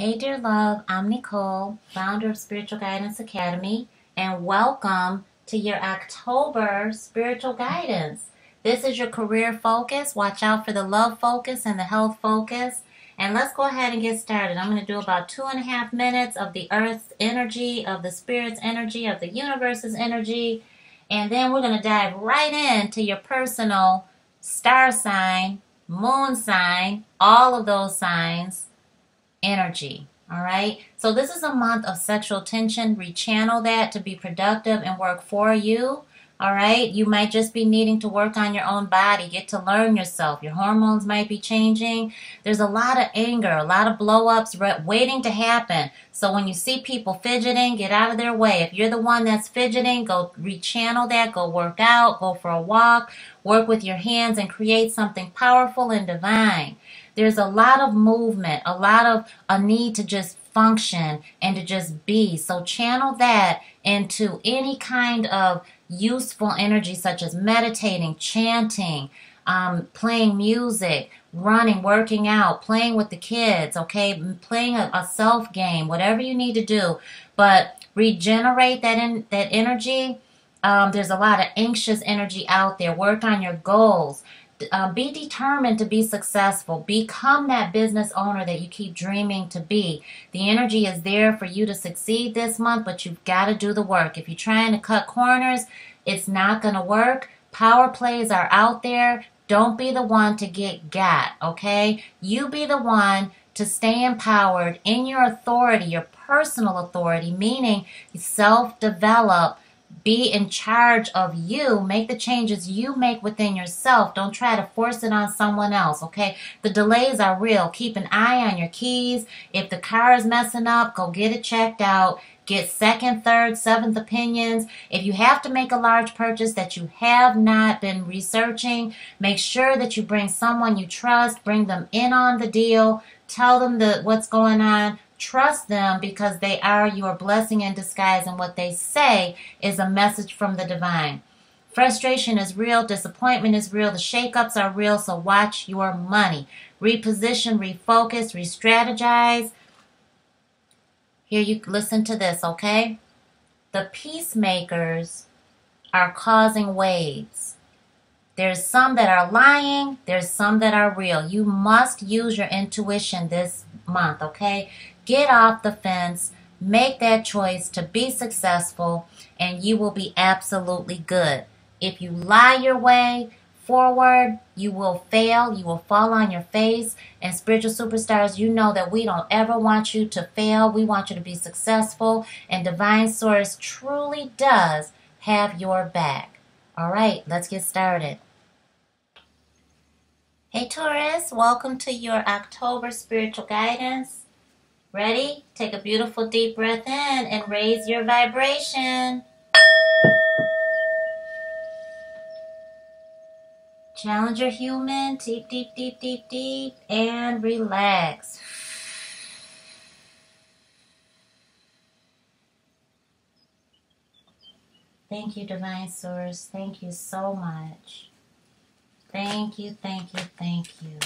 Hey, dear love, I'm Necole, founder of Spiritual Guidance Academy, and welcome to your October spiritual guidance. This is your career focus. Watch out for the love focus and the health focus. And let's go ahead and get started. I'm going to do about two and a half minutes of the earth's energy, of the spirit's energy, of the universe's energy. And then we're going to dive right into your personal star sign, moon sign, all of those signs energy. All right. So this is a month of sexual tension. Rechannel that to be productive and work for you. All right. You might just be needing to work on your own body, get to learn yourself. Your hormones might be changing. There's a lot of anger, a lot of blow ups waiting to happen. So when you see people fidgeting, get out of their way. If you're the one that's fidgeting, go rechannel that, go work out, go for a walk, work with your hands and create something powerful and divine. There's a lot of movement, a lot of a need to just function and to just be. So channel that into any kind of useful energy such as meditating, chanting, um, playing music, running, working out, playing with the kids, okay, playing a, a self game, whatever you need to do. But regenerate that in that energy. Um, there's a lot of anxious energy out there. Work on your goals uh, be determined to be successful. Become that business owner that you keep dreaming to be. The energy is there for you to succeed this month, but you've got to do the work. If you're trying to cut corners, it's not going to work. Power plays are out there. Don't be the one to get got, okay? You be the one to stay empowered in your authority, your personal authority, meaning self develop be in charge of you. Make the changes you make within yourself. Don't try to force it on someone else, okay? The delays are real. Keep an eye on your keys. If the car is messing up, go get it checked out. Get second, third, seventh opinions. If you have to make a large purchase that you have not been researching, make sure that you bring someone you trust, bring them in on the deal, tell them the, what's going on, Trust them because they are your blessing in disguise, and what they say is a message from the divine. Frustration is real, disappointment is real, the shakeups are real, so watch your money. Reposition, refocus, re strategize. Here, you listen to this, okay? The peacemakers are causing waves. There's some that are lying, there's some that are real. You must use your intuition this month, okay? Get off the fence, make that choice to be successful, and you will be absolutely good. If you lie your way forward, you will fail, you will fall on your face. And spiritual superstars, you know that we don't ever want you to fail. We want you to be successful, and Divine Source truly does have your back. All right, let's get started. Hey Taurus, welcome to your October spiritual guidance. Ready? Take a beautiful deep breath in and raise your vibration. Challenge your human, deep, deep, deep, deep, deep, and relax. Thank you, Divine Source. Thank you so much. Thank you, thank you, thank you.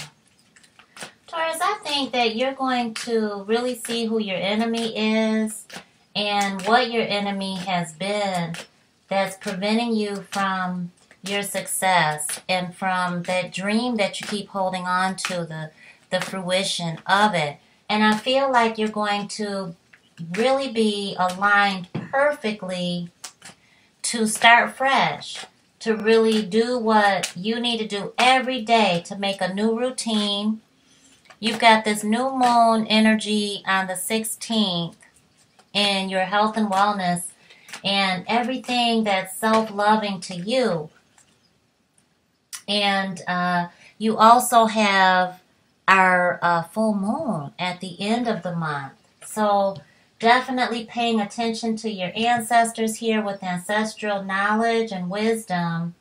Taurus, I think that you're going to really see who your enemy is and what your enemy has been that's preventing you from your success and from that dream that you keep holding on to, the, the fruition of it. And I feel like you're going to really be aligned perfectly to start fresh, to really do what you need to do every day to make a new routine You've got this new moon energy on the 16th in your health and wellness and everything that's self-loving to you. And uh, you also have our uh, full moon at the end of the month. So definitely paying attention to your ancestors here with ancestral knowledge and wisdom.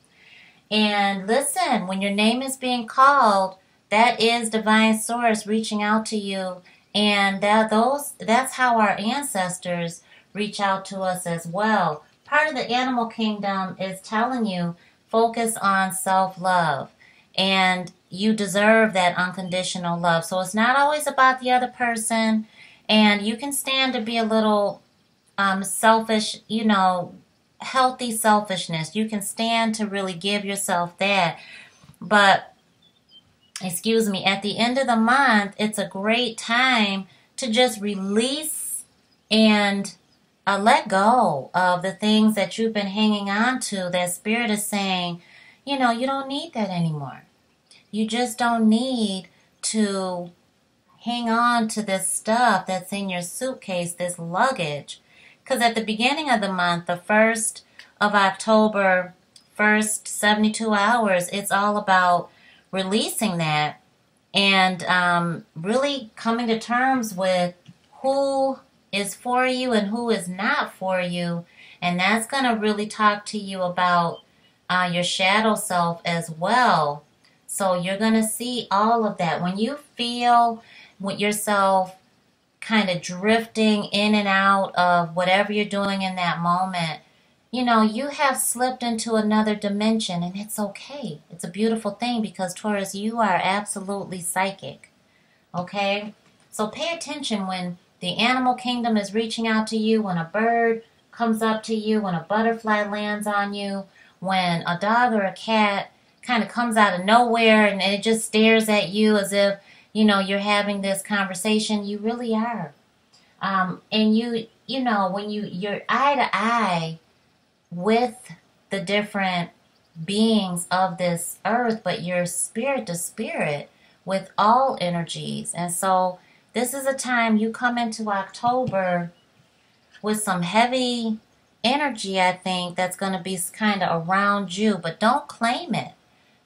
And listen, when your name is being called, that is divine source reaching out to you. And that those that's how our ancestors reach out to us as well. Part of the animal kingdom is telling you focus on self-love. And you deserve that unconditional love. So it's not always about the other person. And you can stand to be a little um, selfish, you know, healthy selfishness. You can stand to really give yourself that. But, excuse me, at the end of the month, it's a great time to just release and uh, let go of the things that you've been hanging on to that spirit is saying, you know, you don't need that anymore. You just don't need to hang on to this stuff that's in your suitcase, this luggage. Because at the beginning of the month, the first of October, first 72 hours, it's all about releasing that and um, really coming to terms with who is for you and who is not for you. And that's going to really talk to you about uh, your shadow self as well. So you're going to see all of that. When you feel with yourself kind of drifting in and out of whatever you're doing in that moment, you know, you have slipped into another dimension and it's okay. It's a beautiful thing because Taurus, you are absolutely psychic. Okay? So pay attention when the animal kingdom is reaching out to you, when a bird comes up to you, when a butterfly lands on you, when a dog or a cat kind of comes out of nowhere and it just stares at you as if you know you're having this conversation you really are um, and you you know when you you're eye to eye with the different beings of this earth but you're spirit to spirit with all energies and so this is a time you come into october with some heavy energy, I think, that's going to be kind of around you, but don't claim it.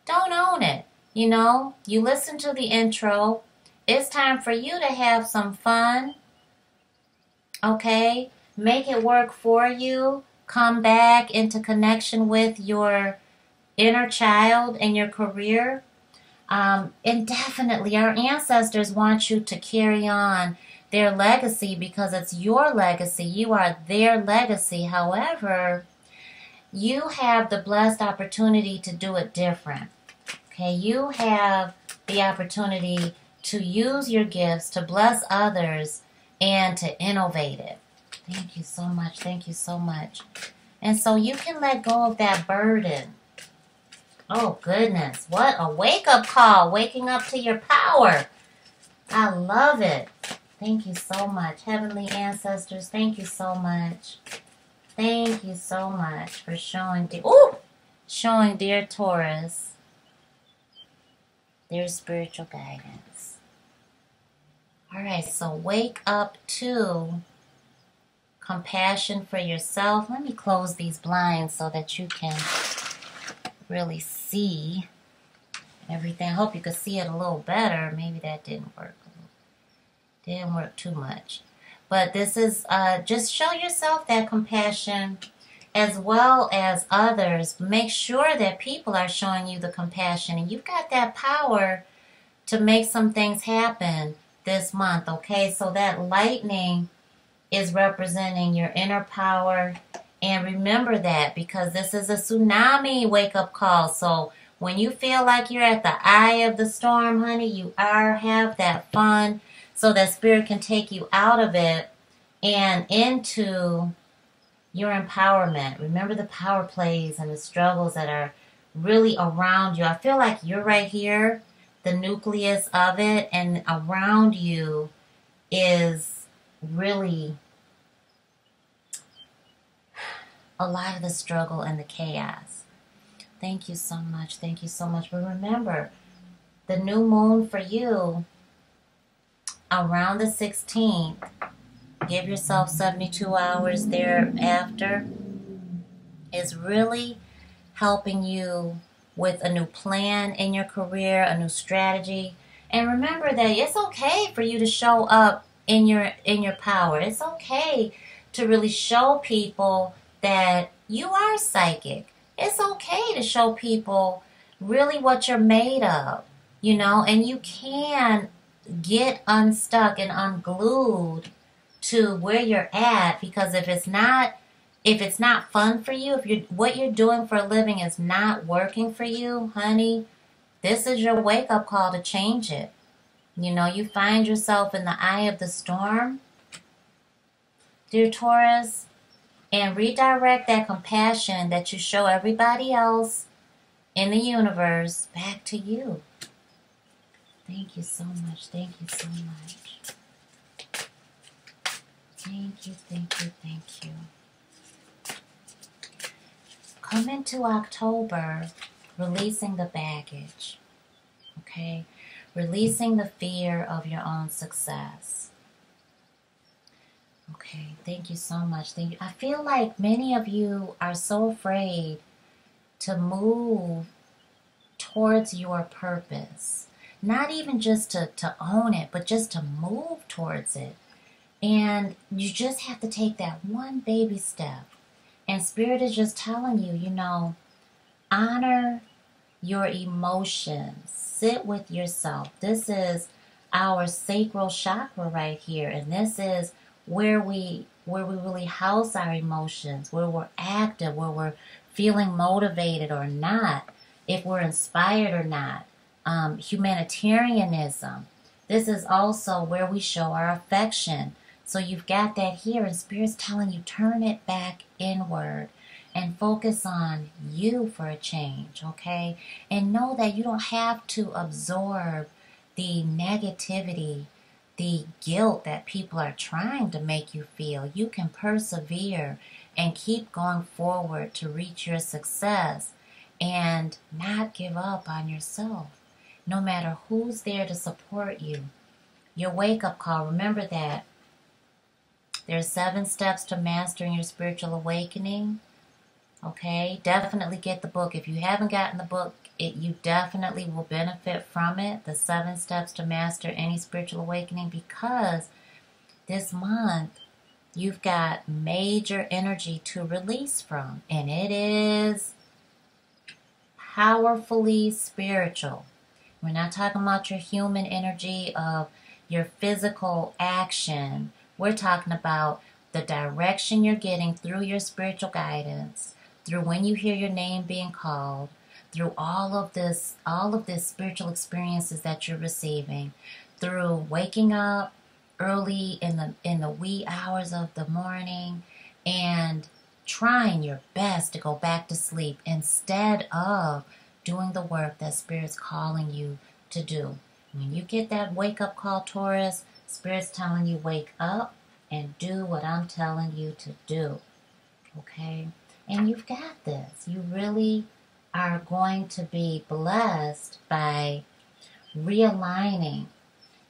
Don't own it. You know, you listen to the intro. It's time for you to have some fun. Okay? Make it work for you. Come back into connection with your inner child and your career. Um, and definitely, our ancestors want you to carry on their legacy because it's your legacy. You are their legacy. However, you have the blessed opportunity to do it different. Okay, you have the opportunity to use your gifts to bless others and to innovate it. Thank you so much. Thank you so much. And so you can let go of that burden. Oh, goodness. What a wake up call. Waking up to your power. I love it. Thank you so much. Heavenly ancestors, thank you so much. Thank you so much for showing dear, ooh, showing dear Taurus their spiritual guidance. All right, so wake up to compassion for yourself. Let me close these blinds so that you can really see everything. I hope you could see it a little better. Maybe that didn't work didn't work too much. But this is uh, just show yourself that compassion as well as others. Make sure that people are showing you the compassion and you've got that power to make some things happen this month, okay? So that lightning is representing your inner power. And remember that because this is a tsunami wake up call. So when you feel like you're at the eye of the storm, honey, you are have that fun so that spirit can take you out of it and into your empowerment. Remember the power plays and the struggles that are really around you. I feel like you're right here, the nucleus of it, and around you is really a lot of the struggle and the chaos. Thank you so much. Thank you so much. But remember, the new moon for you around the 16th, give yourself 72 hours thereafter, is really helping you with a new plan in your career, a new strategy. And remember that it's okay for you to show up in your in your power. It's okay to really show people that you are psychic. It's okay to show people really what you're made of, you know, and you can get unstuck and unglued to where you're at because if it's not if it's not fun for you, if you what you're doing for a living is not working for you, honey, this is your wake up call to change it. You know, you find yourself in the eye of the storm dear Taurus, and redirect that compassion that you show everybody else in the universe back to you. Thank you so much. Thank you so much. Thank you, thank you, thank you. Come into October releasing the baggage, okay? Releasing the fear of your own success. Okay, thank you so much. Thank you. I feel like many of you are so afraid to move towards your purpose. Not even just to, to own it, but just to move towards it. And you just have to take that one baby step. And Spirit is just telling you, you know, honor your emotions. Sit with yourself. This is our sacral chakra right here. And this is where we where we really house our emotions, where we're active, where we're feeling motivated or not, if we're inspired or not. Um, humanitarianism. This is also where we show our affection. So you've got that here, and Spirit's telling you turn it back inward and focus on you for a change, okay? And know that you don't have to absorb the negativity, the guilt that people are trying to make you feel. You can persevere and keep going forward to reach your success and not give up on yourself, no matter who's there to support you. Your wake up call, remember that there are seven steps to mastering your spiritual awakening. Okay, definitely get the book. If you haven't gotten the book, it, you definitely will benefit from it. The seven steps to master any spiritual awakening because this month you've got major energy to release from, and it is powerfully spiritual. We're not talking about your human energy of your physical action we're talking about the direction you're getting through your spiritual guidance, through when you hear your name being called, through all of this, all of this spiritual experiences that you're receiving, through waking up early in the in the wee hours of the morning and trying your best to go back to sleep instead of doing the work that spirit's calling you to do. When you get that wake up call, Taurus, Spirit's telling you, wake up and do what I'm telling you to do. Okay? And you've got this. You really are going to be blessed by realigning.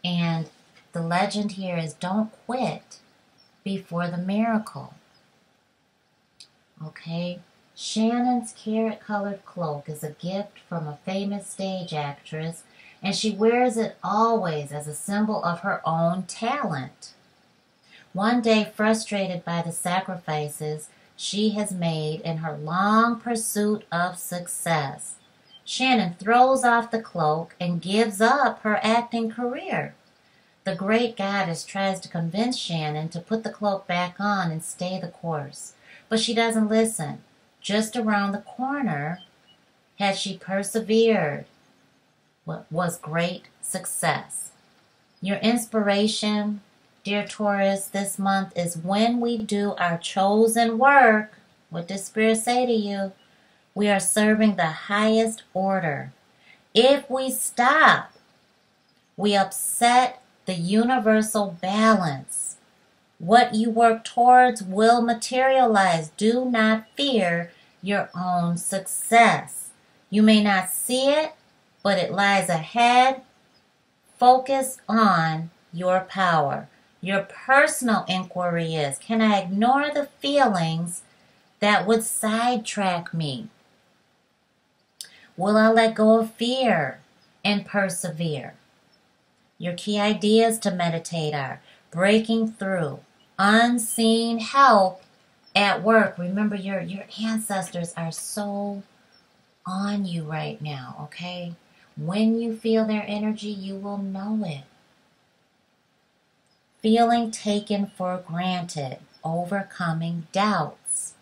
And the legend here is don't quit before the miracle. Okay? Shannon's carrot colored cloak is a gift from a famous stage actress and she wears it always as a symbol of her own talent. One day, frustrated by the sacrifices she has made in her long pursuit of success, Shannon throws off the cloak and gives up her acting career. The great goddess tries to convince Shannon to put the cloak back on and stay the course, but she doesn't listen. Just around the corner, had she persevered, What was great success. Your inspiration, dear Taurus, this month is when we do our chosen work. What does Spirit say to you? We are serving the highest order. If we stop, we upset the universal balance. What you work towards will materialize. Do not fear your own success. You may not see it, but it lies ahead. Focus on your power. Your personal inquiry is Can I ignore the feelings that would sidetrack me? Will I let go of fear and persevere? Your key ideas to meditate are breaking through, unseen help at work. Remember, your, your ancestors are so on you right now, okay? When you feel their energy, you will know it. Feeling taken for granted, overcoming doubts.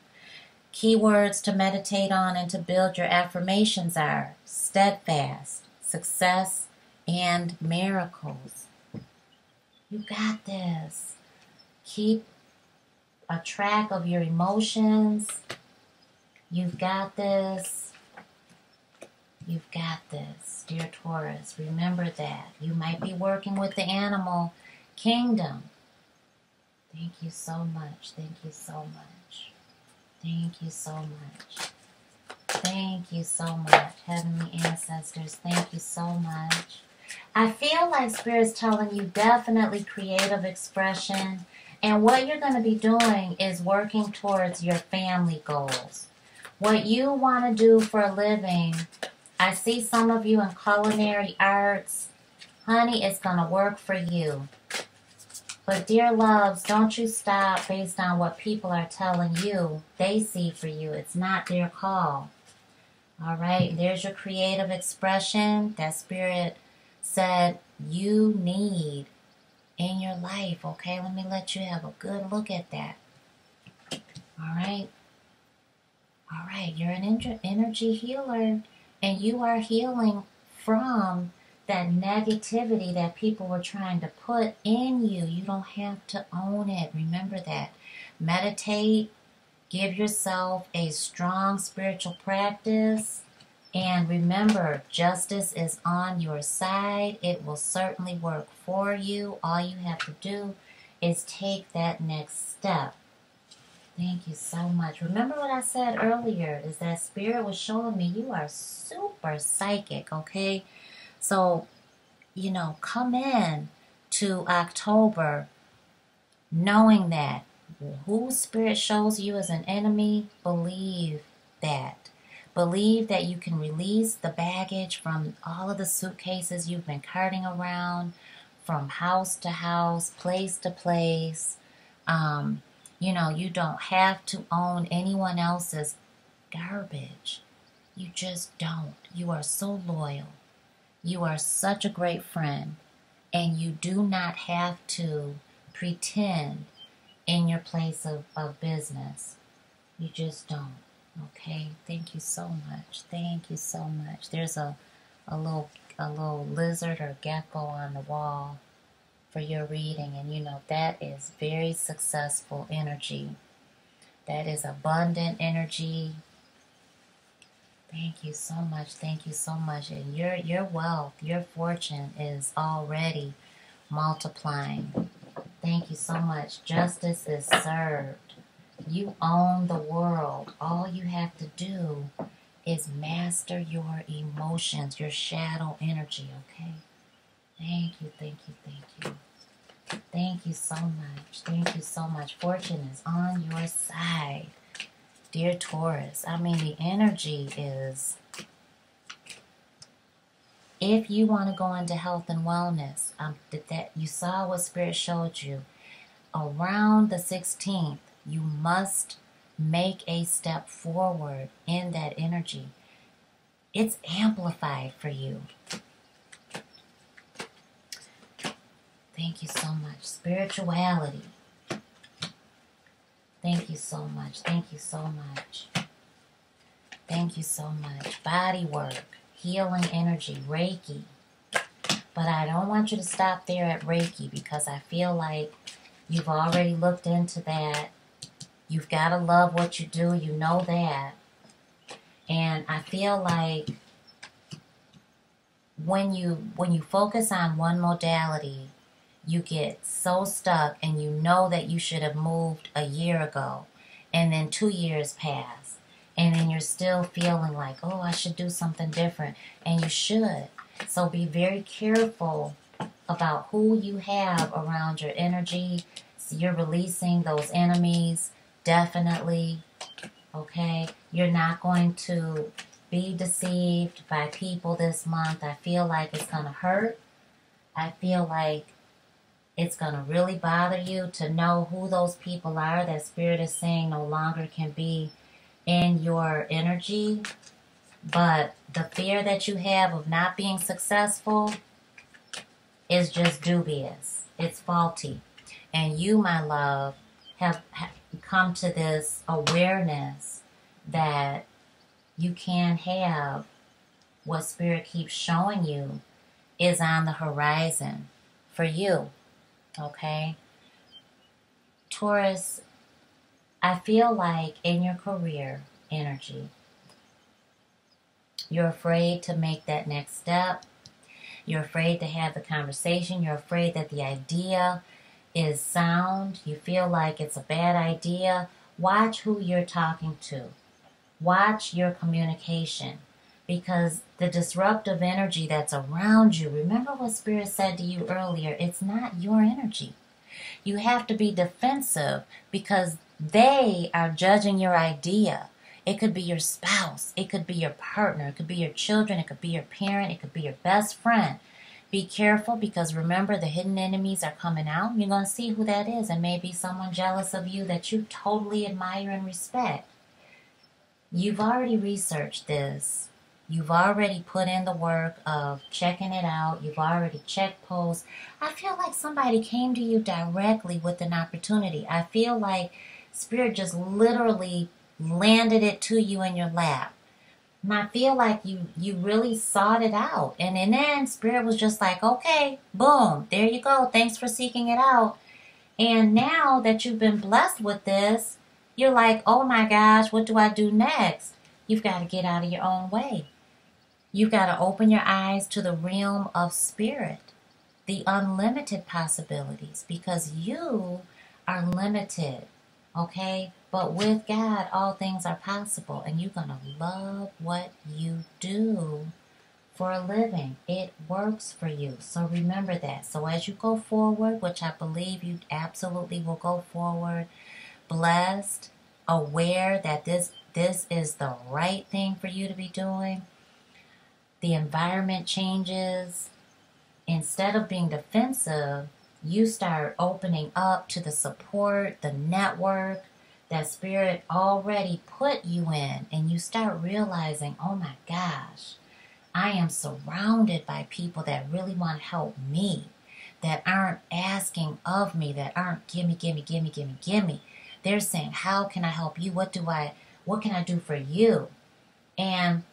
Keywords to meditate on and to build your affirmations are steadfast, success, and miracles. You got this. Keep a track of your emotions. You've got this. You've got this, dear Taurus. Remember that. You might be working with the animal kingdom. Thank you so much. Thank you so much. Thank you so much. Thank you so much, Heavenly Ancestors. Thank you so much. I feel like Spirit's telling you definitely creative expression. And what you're going to be doing is working towards your family goals. What you want to do for a living, I see some of you in culinary arts. Honey, it's going to work for you. But, dear loves, don't you stop based on what people are telling you they see for you. It's not their call. All right, there's your creative expression that Spirit said you need in your life. Okay, let me let you have a good look at that. All right. All right, you're an energy healer and you are healing from that negativity that people were trying to put in you. You don't have to own it. Remember that. Meditate, give yourself a strong spiritual practice and remember, justice is on your side. It will certainly work for you. All you have to do is take that next step. Thank you so much. Remember what I said earlier is that spirit was showing me you are super psychic, okay? So, you know, come in to October knowing that who spirit shows you as an enemy, believe that. Believe that you can release the baggage from all of the suitcases you've been carting around from house to house, place to place. Um, you know, you don't have to own anyone else's garbage. You just don't. You are so loyal. You are such a great friend. And you do not have to pretend in your place of, of business. You just don't. Okay, thank you so much. Thank you so much. There's a, a little a little lizard or gecko on the wall for your reading, and you know that is very successful energy. That is abundant energy. Thank you so much. Thank you so much. And your your wealth, your fortune is already multiplying. Thank you so much. Justice is served. You own the world. All you have to do is master your emotions, your shadow energy, okay? Thank you, thank you, thank you. Thank you so much. Thank you so much. Fortune is on your side. Dear Taurus, I mean, the energy is. If you want to go into health and wellness, um, that you saw what Spirit showed you around the 16th, you must make a step forward in that energy. It's amplified for you. Thank you so much. Spirituality. Thank you so much. Thank you so much. Thank you so much. Body work, healing energy, Reiki. But I don't want you to stop there at Reiki because I feel like you've already looked into that You've got to love what you do. You know that. And I feel like when you when you focus on one modality, you get so stuck and you know that you should have moved a year ago and then 2 years pass and then you're still feeling like, "Oh, I should do something different." And you should. So be very careful about who you have around your energy. So you're releasing those enemies definitely, okay? You're not going to be deceived by people this month. I feel like it's going to hurt. I feel like it's going to really bother you to know who those people are that Spirit is saying no longer can be in your energy. But the fear that you have of not being successful is just dubious. It's faulty. And you, my love, have, come to this awareness that you can have what Spirit keeps showing you is on the horizon for you. Okay? Taurus, I feel like in your career energy, you're afraid to make that next step. You're afraid to have the conversation. You're afraid that the idea is sound. You feel like it's a bad idea. Watch who you're talking to. Watch your communication because the disruptive energy that's around you, remember what Spirit said to you earlier, it's not your energy. You have to be defensive because they are judging your idea. It could be your spouse, it could be your partner, it could be your children, it could be your parent, it could be your best friend. Be careful because remember the hidden enemies are coming out. You're going to see who that is, and maybe someone jealous of you that you totally admire and respect. You've already researched this. You've already put in the work of checking it out. You've already checked posts. I feel like somebody came to you directly with an opportunity. I feel like Spirit just literally landed it to you in your lap. And I feel like you you really sought it out. And then Spirit was just like, okay, boom, there you go. Thanks for seeking it out. And now that you've been blessed with this, you're like, oh my gosh, what do I do next? You've got to get out of your own way. You've got to open your eyes to the realm of spirit, the unlimited possibilities, because you are limited, okay? But with God, all things are possible, and you're going to love what you do for a living. It works for you. So remember that. So as you go forward, which I believe you absolutely will go forward, blessed, aware that this this is the right thing for you to be doing the environment changes, instead of being defensive, you start opening up to the support, the network that Spirit already put you in, and you start realizing, oh my gosh, I am surrounded by people that really want to help me, that aren't asking of me, that aren't gimme, gimme, gimme, gimme, gimme. They're saying, how can I help you? What do I, what can I do for you? And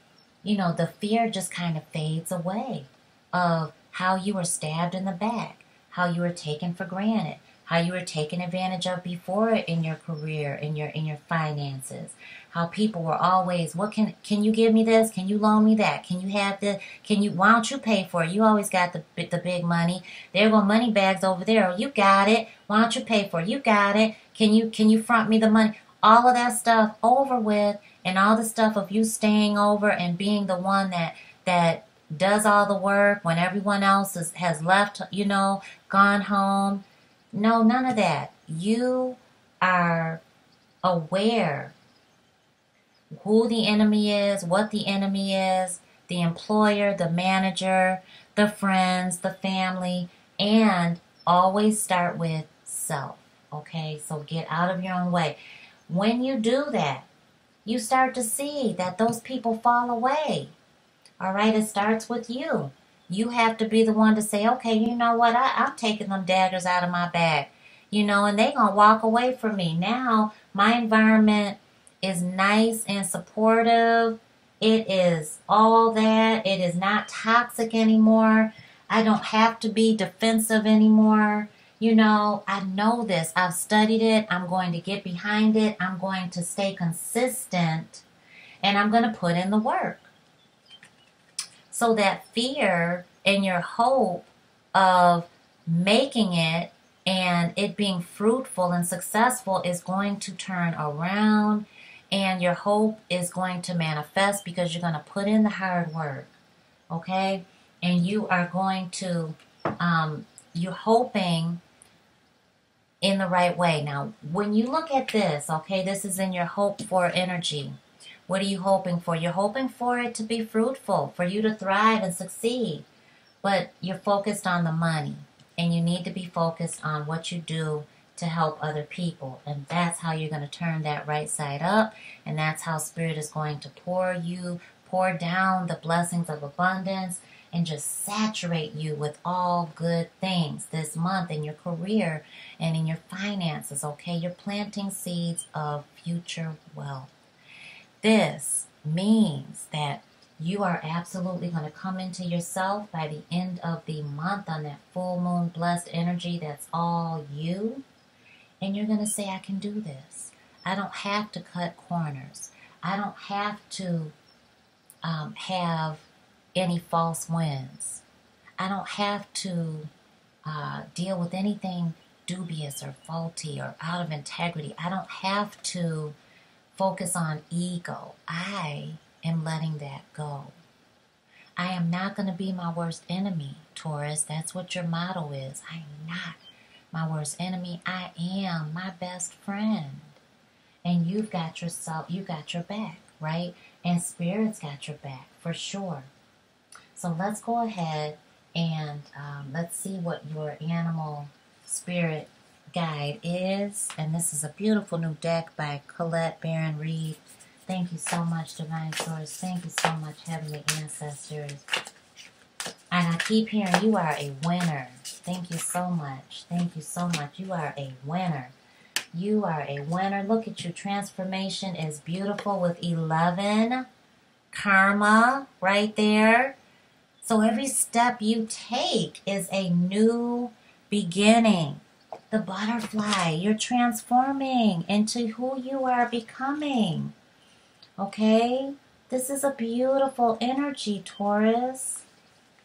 you know, the fear just kind of fades away of how you were stabbed in the back, how you were taken for granted, how you were taken advantage of before in your career, in your in your finances, how people were always, what can can you give me this? Can you loan me that? Can you have the? Can you why don't you pay for it? You always got the the big money. There go money bags over there. You got it. Why don't you pay for it? You got it. Can you can you front me the money? All of that stuff over with and all the stuff of you staying over and being the one that that does all the work when everyone else is, has left, you know, gone home. No, none of that. You are aware who the enemy is, what the enemy is, the employer, the manager, the friends, the family, and always start with self. Okay, so get out of your own way. When you do that, you start to see that those people fall away. All right, it starts with you. You have to be the one to say, okay, you know what? I, I'm taking them daggers out of my bag, you know, and they're going to walk away from me. Now, my environment is nice and supportive. It is all that. It is not toxic anymore. I don't have to be defensive anymore you know, I know this. I've studied it. I'm going to get behind it. I'm going to stay consistent and I'm going to put in the work. So that fear and your hope of making it and it being fruitful and successful is going to turn around and your hope is going to manifest because you're going to put in the hard work. Okay? And you are going to, um, you're hoping in the right way. Now, when you look at this, okay, this is in your hope for energy. What are you hoping for? You're hoping for it to be fruitful, for you to thrive and succeed. But you're focused on the money, and you need to be focused on what you do to help other people. And that's how you're going to turn that right side up, and that's how Spirit is going to pour you, pour down the blessings of abundance and just saturate you with all good things this month in your career and in your finances, okay? You're planting seeds of future wealth. This means that you are absolutely going to come into yourself by the end of the month on that full moon blessed energy that's all you. And you're going to say, I can do this. I don't have to cut corners. I don't have to um, have any false wins. I don't have to uh, deal with anything dubious or faulty or out of integrity. I don't have to focus on ego. I am letting that go. I am not going to be my worst enemy, Taurus. That's what your motto is. I am not my worst enemy. I am my best friend. And you've got yourself, you got your back, right? And spirit's got your back for sure. So let's go ahead and um, let's see what your animal spirit guide is. And this is a beautiful new deck by Colette Baron Reid. Thank you so much, Divine Source. Thank you so much, Heavenly Ancestors. And I keep hearing you are a winner. Thank you so much. Thank you so much. You are a winner. You are a winner. Look at you. Transformation is beautiful with 11. Karma right there. So every step you take is a new beginning. The butterfly, you're transforming into who you are becoming. Okay? This is a beautiful energy, Taurus.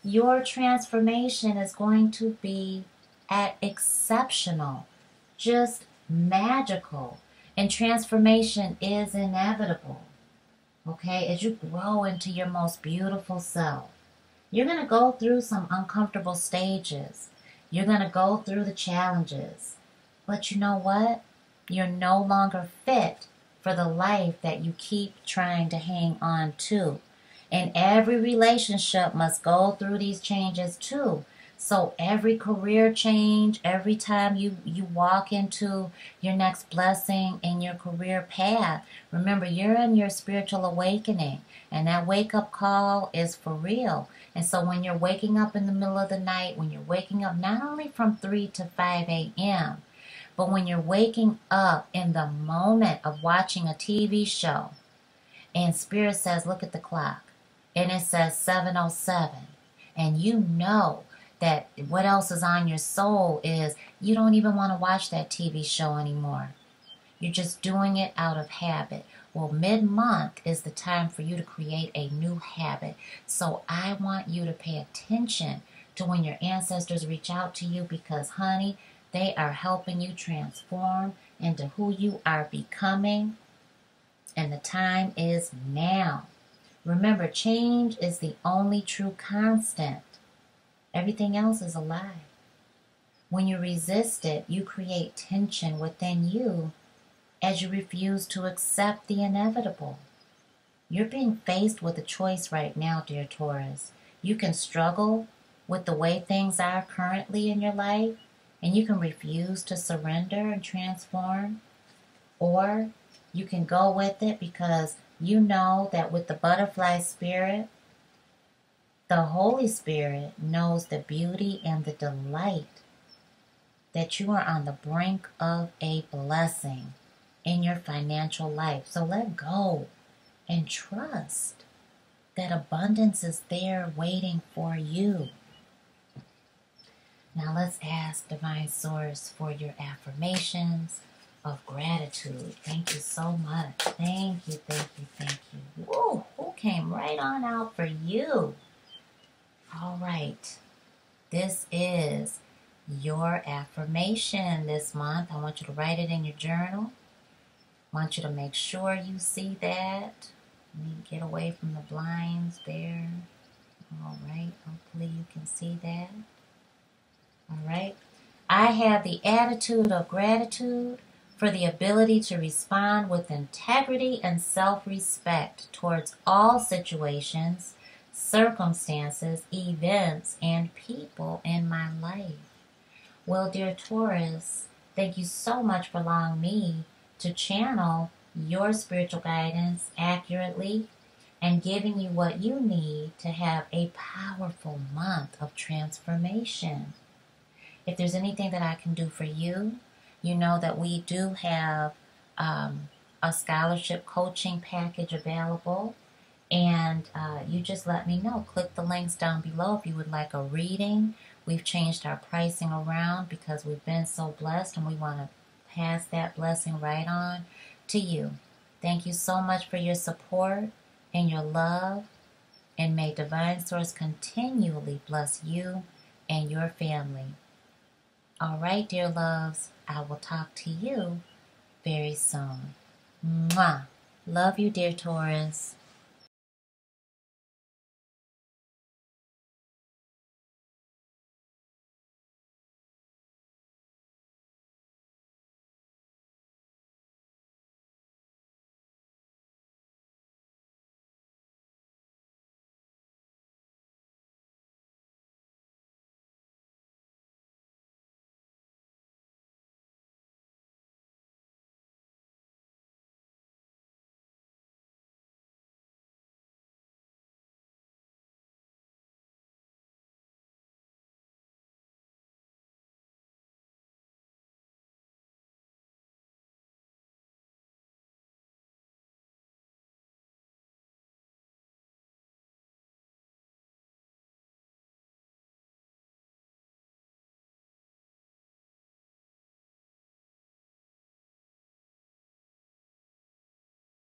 Your transformation is going to be at exceptional, just magical. And transformation is inevitable. Okay? As you grow into your most beautiful self. You're going to go through some uncomfortable stages. You're going to go through the challenges. But you know what? You're no longer fit for the life that you keep trying to hang on to. And every relationship must go through these changes too. So every career change, every time you, you walk into your next blessing in your career path, remember you're in your spiritual awakening. And that wake up call is for real. And so when you're waking up in the middle of the night, when you're waking up not only from 3 to 5 a.m., but when you're waking up in the moment of watching a TV show, and Spirit says, look at the clock, and it says 707, and you know that what else is on your soul is you don't even want to watch that TV show anymore. You're just doing it out of habit. Well, mid month is the time for you to create a new habit. So I want you to pay attention to when your ancestors reach out to you because, honey, they are helping you transform into who you are becoming. And the time is now. Remember, change is the only true constant. Everything else is a lie. When you resist it, you create tension within you as you refuse to accept the inevitable. You're being faced with a choice right now, dear Taurus. You can struggle with the way things are currently in your life, and you can refuse to surrender and transform, or you can go with it because you know that with the butterfly spirit, the Holy Spirit knows the beauty and the delight that you are on the brink of a blessing in your financial life. So let go and trust that abundance is there waiting for you. Now let's ask Divine Source for your affirmations of gratitude. Thank you so much. Thank you, thank you, thank you. Who came right on out for you? All right. This is your affirmation this month. I want you to write it in your journal want you to make sure you see that. Let me get away from the blinds there. All right, hopefully you can see that. All right. I have the attitude of gratitude for the ability to respond with integrity and self respect towards all situations, circumstances, events, and people in my life. Well, dear Taurus, thank you so much for allowing me to channel your spiritual guidance accurately and giving you what you need to have a powerful month of transformation. If there's anything that I can do for you, you know that we do have um, a scholarship coaching package available. And uh, you just let me know. Click the links down below if you would like a reading. We've changed our pricing around because we've been so blessed and we want to pass that blessing right on to you. Thank you so much for your support and your love. And may Divine Source continually bless you and your family. All right, dear loves, I will talk to you very soon. Mwah. Love you, dear Taurus.